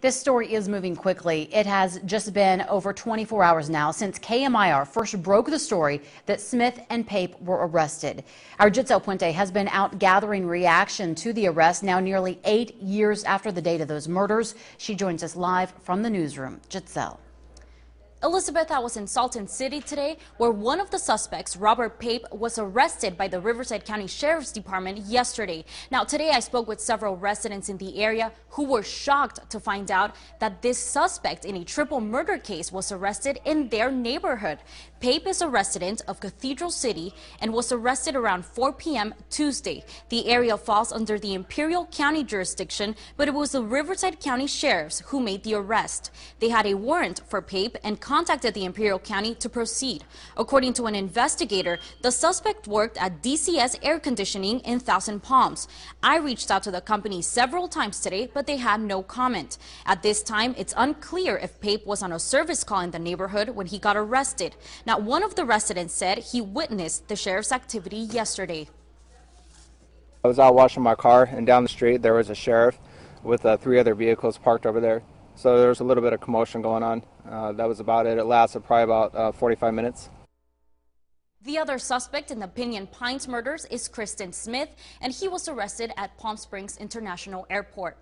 This story is moving quickly. It has just been over 24 hours now since KMIR first broke the story that Smith and Pape were arrested. Our Gitzel Puente has been out gathering reaction to the arrest now nearly eight years after the date of those murders. She joins us live from the newsroom. Gitzel. Elizabeth, I was in Salton City today where one of the suspects, Robert Pape, was arrested by the Riverside County Sheriff's Department yesterday. Now, today I spoke with several residents in the area who were shocked to find out that this suspect in a triple murder case was arrested in their neighborhood. Pape is a resident of Cathedral City and was arrested around 4 p.m. Tuesday. The area falls under the Imperial County jurisdiction, but it was the Riverside County Sheriffs who made the arrest. They had a warrant for Pape and contacted the Imperial County to proceed. According to an investigator, the suspect worked at DCS Air Conditioning in Thousand Palms. I reached out to the company several times today, but they had no comment. At this time, it's unclear if Pape was on a service call in the neighborhood when he got arrested. Now, one of the residents said he witnessed the sheriff's activity yesterday. I was out washing my car, and down the street there was a sheriff with uh, three other vehicles parked over there. So there was a little bit of commotion going on. Uh, that was about it. It lasted probably about uh, 45 minutes. The other suspect in the Pinyon Pines murders is Kristen Smith, and he was arrested at Palm Springs International Airport.